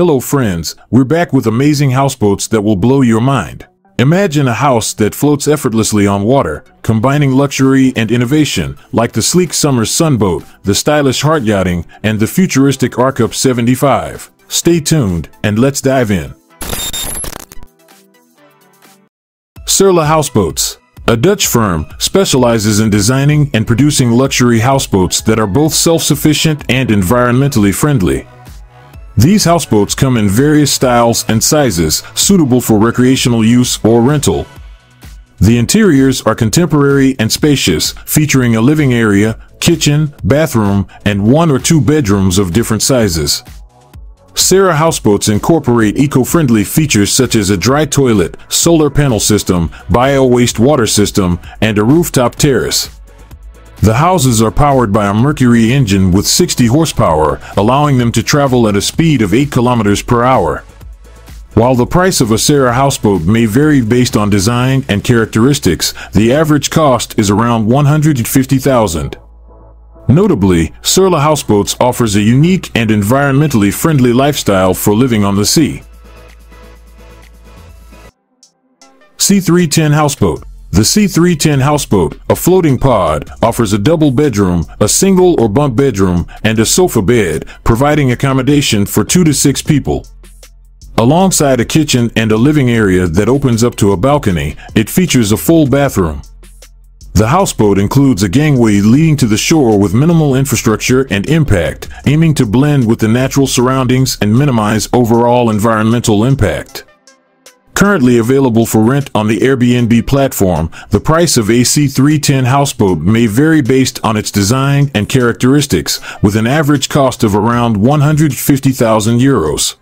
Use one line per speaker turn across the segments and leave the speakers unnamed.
Hello friends, we're back with amazing houseboats that will blow your mind. Imagine a house that floats effortlessly on water, combining luxury and innovation, like the sleek summer sunboat, the stylish Hart Yachting, and the futuristic Arkup 75. Stay tuned, and let's dive in. Surla Houseboats a Dutch firm specializes in designing and producing luxury houseboats that are both self-sufficient and environmentally friendly. These houseboats come in various styles and sizes, suitable for recreational use or rental. The interiors are contemporary and spacious, featuring a living area, kitchen, bathroom, and one or two bedrooms of different sizes. Surla houseboats incorporate eco-friendly features such as a dry toilet, solar panel system, bio-waste water system, and a rooftop terrace. The houses are powered by a Mercury engine with 60 horsepower, allowing them to travel at a speed of 8 kilometers per hour. While the price of a Surla houseboat may vary based on design and characteristics, the average cost is around 150,000. Notably, Surla Houseboats offers a unique and environmentally friendly lifestyle for living on the sea. C310 Houseboat The C310 Houseboat, a floating pod, offers a double bedroom, a single or bunk bedroom, and a sofa bed, providing accommodation for two to six people. Alongside a kitchen and a living area that opens up to a balcony, it features a full bathroom. The houseboat includes a gangway leading to the shore with minimal infrastructure and impact, aiming to blend with the natural surroundings and minimize overall environmental impact. Currently available for rent on the Airbnb platform, the price of a C310 houseboat may vary based on its design and characteristics, with an average cost of around 150,000 euros.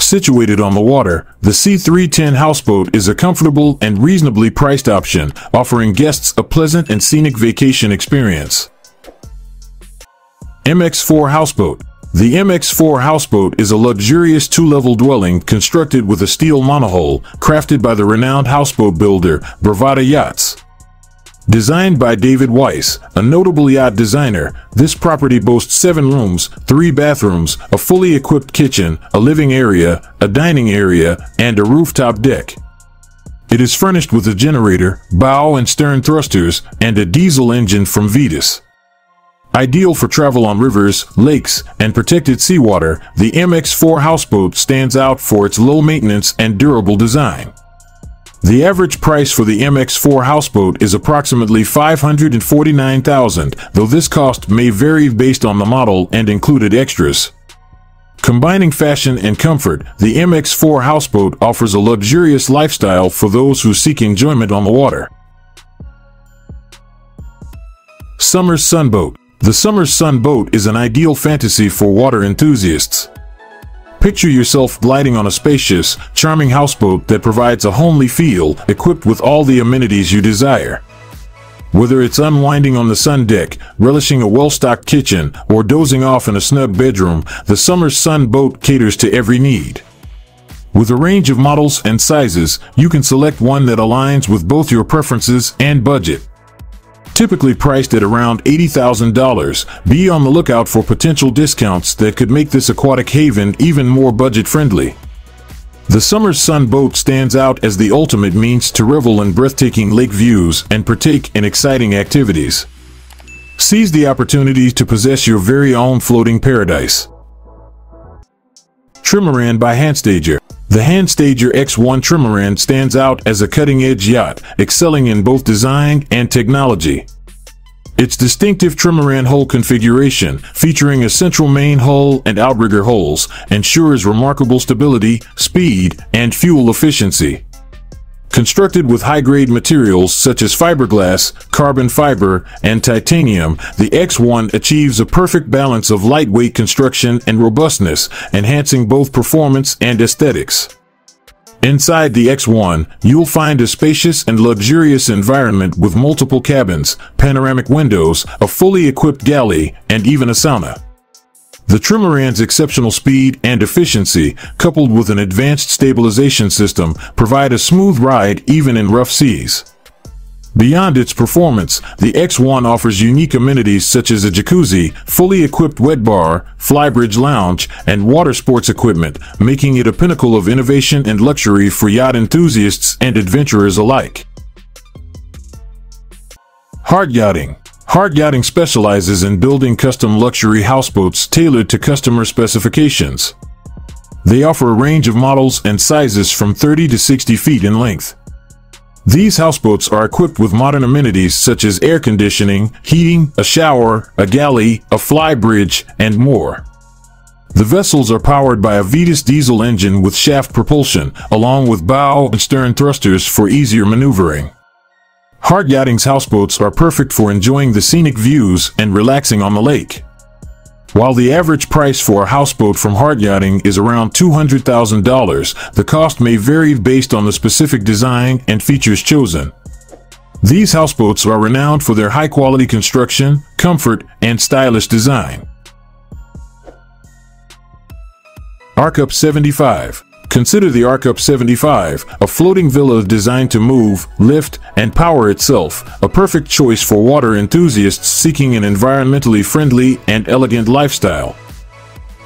Situated on the water, the C310 houseboat is a comfortable and reasonably priced option, offering guests a pleasant and scenic vacation experience. MX4 Houseboat The MX4 houseboat is a luxurious two-level dwelling constructed with a steel monohull, crafted by the renowned houseboat builder Bravada Yachts. Designed by David Weiss, a notable yacht designer, this property boasts seven rooms, three bathrooms, a fully equipped kitchen, a living area, a dining area, and a rooftop deck. It is furnished with a generator, bow and stern thrusters, and a diesel engine from Vetus. Ideal for travel on rivers, lakes, and protected seawater, the MX4 houseboat stands out for its low maintenance and durable design. The average price for the MX4 houseboat is approximately 549,000, though this cost may vary based on the model and included extras. Combining fashion and comfort, the MX4 houseboat offers a luxurious lifestyle for those who seek enjoyment on the water. Summer Sunboat The Summer sun boat is an ideal fantasy for water enthusiasts. Picture yourself gliding on a spacious, charming houseboat that provides a homely feel, equipped with all the amenities you desire. Whether it's unwinding on the sun deck, relishing a well-stocked kitchen, or dozing off in a snug bedroom, the Summer Sun boat caters to every need. With a range of models and sizes, you can select one that aligns with both your preferences and budget. Typically priced at around $80,000, be on the lookout for potential discounts that could make this aquatic haven even more budget-friendly. The Summer Sun boat stands out as the ultimate means to revel in breathtaking lake views and partake in exciting activities. Seize the opportunity to possess your very own floating paradise. Trimaran by Hanstaiger The Hanstaiger X1 Trimaran stands out as a cutting-edge yacht, excelling in both design and technology. Its distinctive trimaran hull configuration, featuring a central main hull and outrigger hulls, ensures remarkable stability, speed, and fuel efficiency. Constructed with high-grade materials such as fiberglass, carbon fiber, and titanium, the X1 achieves a perfect balance of lightweight construction and robustness, enhancing both performance and aesthetics. Inside the X1, you'll find a spacious and luxurious environment with multiple cabins, panoramic windows, a fully equipped galley, and even a sauna. The Trimaran's exceptional speed and efficiency, coupled with an advanced stabilization system, provide a smooth ride even in rough seas. Beyond its performance, the X1 offers unique amenities such as a jacuzzi, fully equipped wet bar, flybridge lounge, and water sports equipment, making it a pinnacle of innovation and luxury for yacht enthusiasts and adventurers alike. Hart Yachting Hart Yachting specializes in building custom luxury houseboats tailored to customer specifications. They offer a range of models and sizes from 30 to 60 feet in length. These houseboats are equipped with modern amenities such as air conditioning, heating, a shower, a galley, a fly bridge, and more. The vessels are powered by a Vetus diesel engine with shaft propulsion, along with bow and stern thrusters for easier maneuvering. Hart Yachting's houseboats are perfect for enjoying the scenic views and relaxing on the lake. While the average price for a houseboat from Hart Yachting is around $200,000, the cost may vary based on the specific design and features chosen. These houseboats are renowned for their high-quality construction, comfort, and stylish design. Arkup 75 Consider the Arkup 75, a floating villa designed to move, lift, and power itself, a perfect choice for water enthusiasts seeking an environmentally friendly and elegant lifestyle.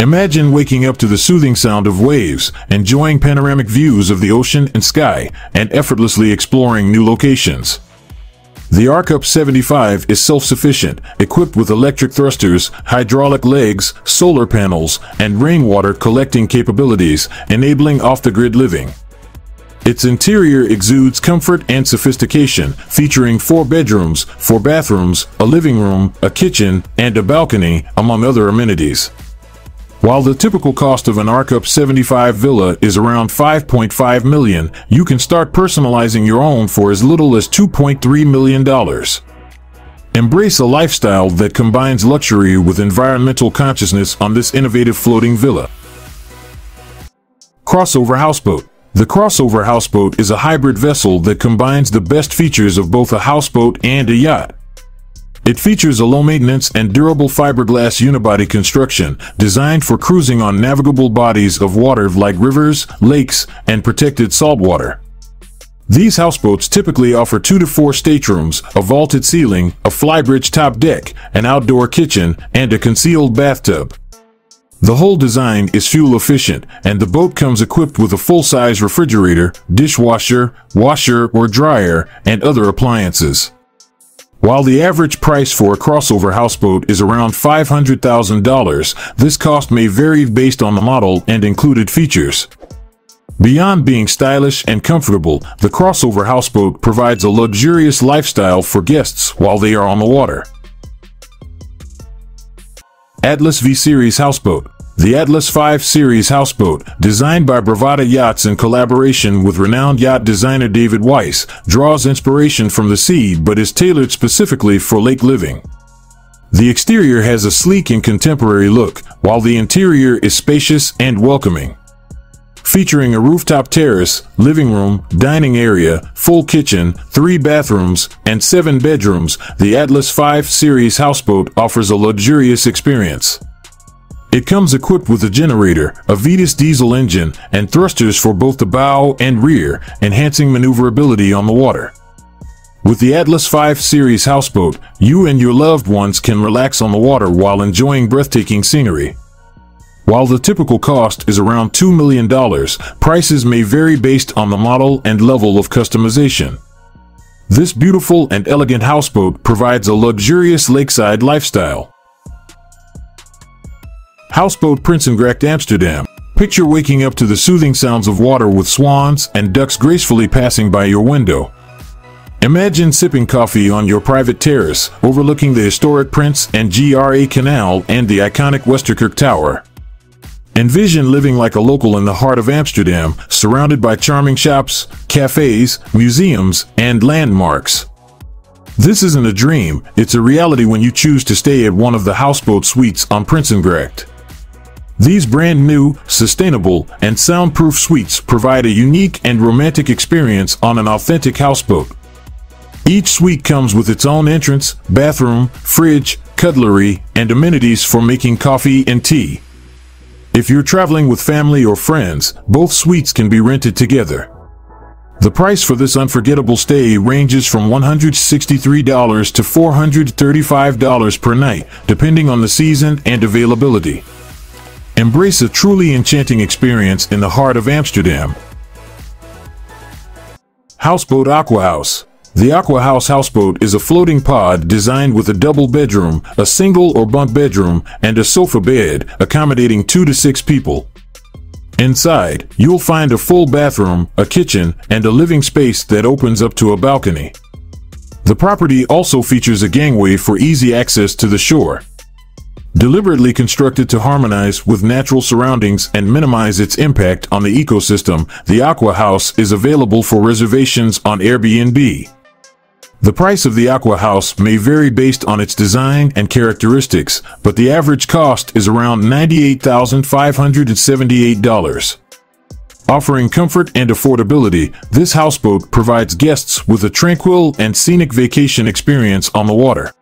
Imagine waking up to the soothing sound of waves, enjoying panoramic views of the ocean and sky, and effortlessly exploring new locations. The Arkup 75 is self-sufficient, equipped with electric thrusters, hydraulic legs, solar panels, and rainwater collecting capabilities, enabling off-the-grid living. Its interior exudes comfort and sophistication, featuring four bedrooms, four bathrooms, a living room, a kitchen, and a balcony, among other amenities. While the typical cost of an ARKUP 75 villa is around 5.5 million, you can start personalizing your own for as little as 2.3 million dollars. Embrace a lifestyle that combines luxury with environmental consciousness on this innovative floating villa. Crossover Houseboat The crossover houseboat is a hybrid vessel that combines the best features of both a houseboat and a yacht. It features a low-maintenance and durable fiberglass unibody construction designed for cruising on navigable bodies of water like rivers, lakes, and protected saltwater. These houseboats typically offer two to four staterooms, a vaulted ceiling, a flybridge top deck, an outdoor kitchen, and a concealed bathtub. The whole design is fuel efficient, and the boat comes equipped with a full-size refrigerator, dishwasher, washer or dryer, and other appliances. While the average price for a crossover houseboat is around $500,000, this cost may vary based on the model and included features. Beyond being stylish and comfortable, the crossover houseboat provides a luxurious lifestyle for guests while they are on the water. Atlas V Series Houseboat the Atlas V Series houseboat, designed by Bravada Yachts in collaboration with renowned yacht designer David Weiss, draws inspiration from the sea but is tailored specifically for lake living. The exterior has a sleek and contemporary look, while the interior is spacious and welcoming. Featuring a rooftop terrace, living room, dining area, full kitchen, three bathrooms, and seven bedrooms, the Atlas V Series houseboat offers a luxurious experience. It comes equipped with a generator, a Vetus diesel engine, and thrusters for both the bow and rear, enhancing maneuverability on the water. With the Atlas V Series houseboat, you and your loved ones can relax on the water while enjoying breathtaking scenery. While the typical cost is around $2 million, prices may vary based on the model and level of customization. This beautiful and elegant houseboat provides a luxurious lakeside lifestyle. Houseboat Prinsengracht Amsterdam. Picture waking up to the soothing sounds of water with swans and ducks gracefully passing by your window. Imagine sipping coffee on your private terrace, overlooking the historic Prinsengracht Canal and the iconic Westerkerk Tower. Envision living like a local in the heart of Amsterdam, surrounded by charming shops, cafes, museums, and landmarks. This isn't a dream, it's a reality when you choose to stay at one of the houseboat suites on Prinsengracht. These brand new, sustainable, and soundproof suites provide a unique and romantic experience on an authentic houseboat. Each suite comes with its own entrance, bathroom, fridge, cutlery, and amenities for making coffee and tea. If you're traveling with family or friends, both suites can be rented together. The price for this unforgettable stay ranges from $163 to $435 per night, depending on the season and availability. Embrace a truly enchanting experience in the heart of Amsterdam. Houseboat Aqua House The Aqua House houseboat is a floating pod designed with a double bedroom, a single or bunk bedroom, and a sofa bed, accommodating two to six people. Inside, you'll find a full bathroom, a kitchen, and a living space that opens up to a balcony. The property also features a gangway for easy access to the shore. Deliberately constructed to harmonize with natural surroundings and minimize its impact on the ecosystem, the Aqua House is available for reservations on Airbnb. The price of the Aqua House may vary based on its design and characteristics, but the average cost is around $98,578. Offering comfort and affordability, this houseboat provides guests with a tranquil and scenic vacation experience on the water.